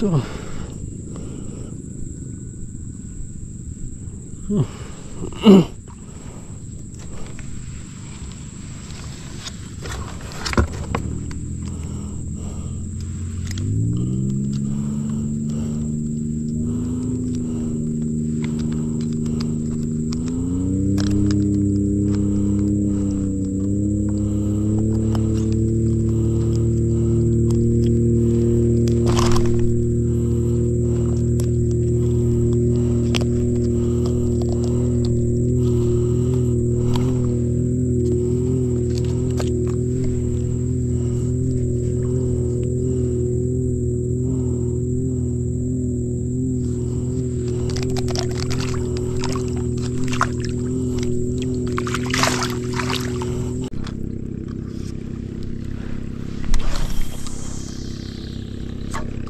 と。うん。Mm-hmm.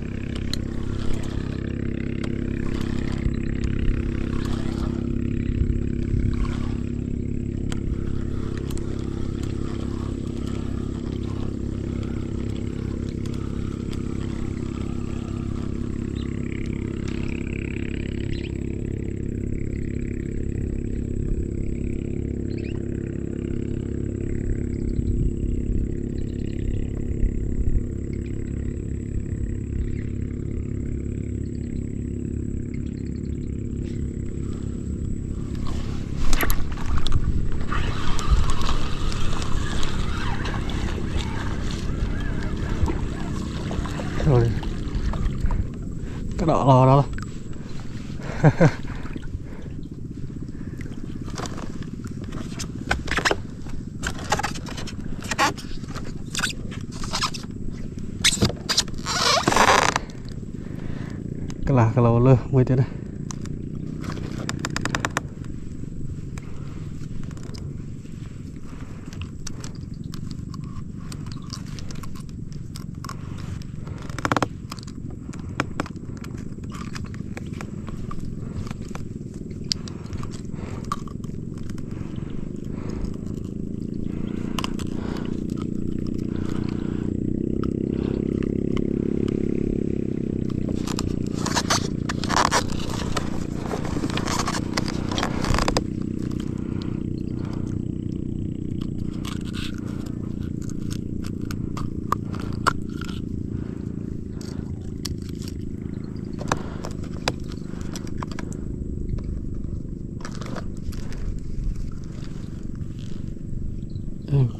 Đỏ lò đó. cái là cái lò lơ mới thế này em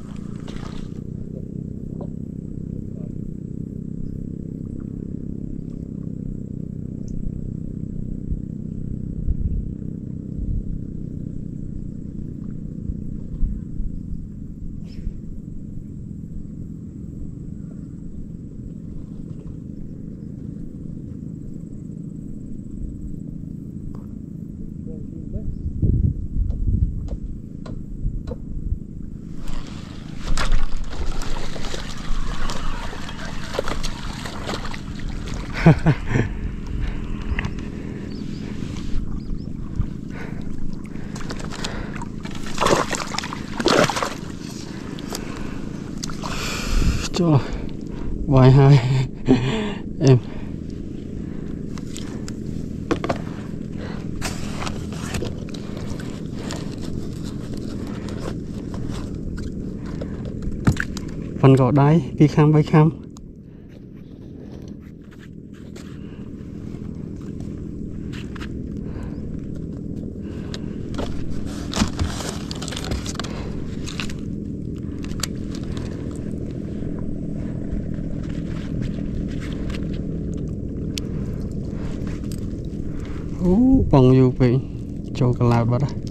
cho vài hai. Em. Phần gõ đáy kỳ khám bay khám បងយូរពេកចូលកឡោតបាត់ហើយ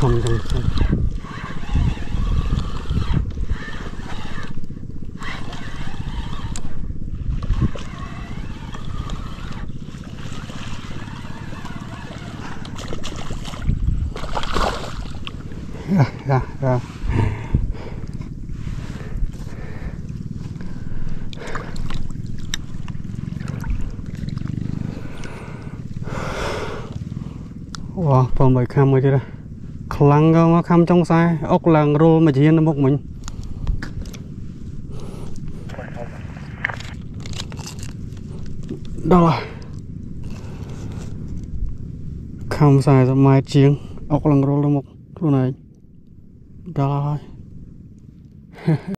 không không không. Ra ra ra Wow, phòng bài cam mới chưa đây. ខ្លាំងក៏មកខំចុងខ្សែអុកឡើងរុលមកជានៅមុខមិញដល់ហើយខំ40ម៉ែត្រជាងអុកឡើងរុលទៅមុខខ្លួនឯងដល់ហើយ